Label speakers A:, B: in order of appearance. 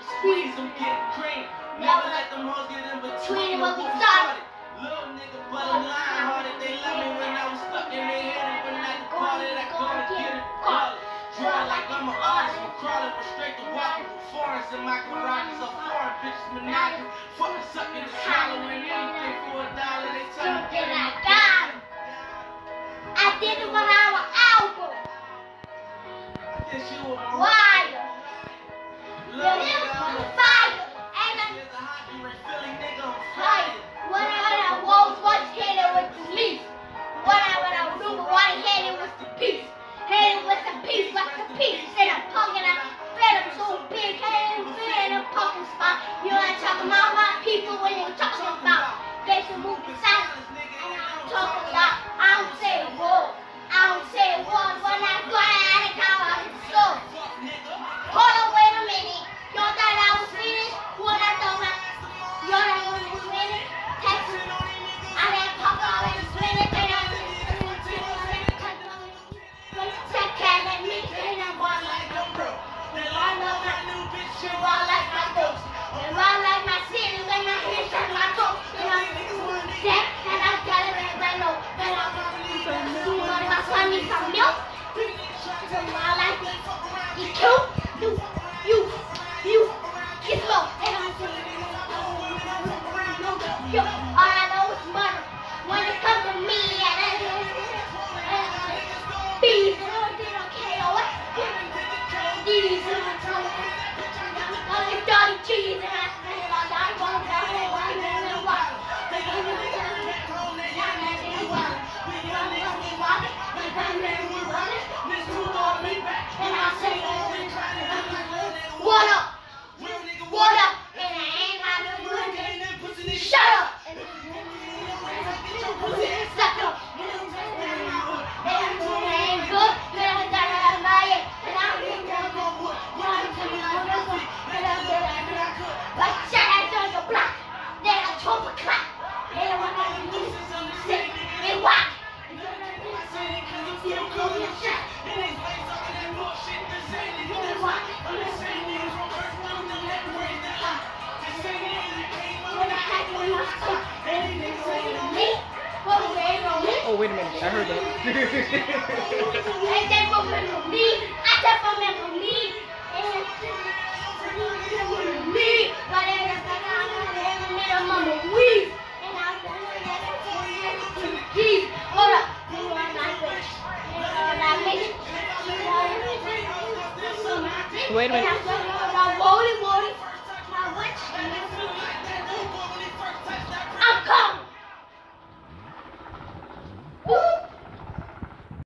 A: Squeeze them, get green. Never let them hoes get in between what we started. Little nigga, but I'm lying hearted. They love me when I was stuck in their head. But not the party, I go and get it. Call it. Draw like I'm an artist. I'm crawling from straight to walking from foreigns. in my garages are foreign. Bitches monogamous. Fucking sucking and swallowing.
B: to move the silence. And I'm talking about, I don't say a word. I don't say a word when I go out of town out of the store. Hold on, wait a minute. Y'all thought I was finished? What I thought my, y'all that was winning? Text me. I didn't. Check cat and me, and I'm one like a bro. Then I know that new bitch, you are like. They bang and we running. This move on me back. And I said,
C: Oh, wait a minute. I heard that. wait a minute.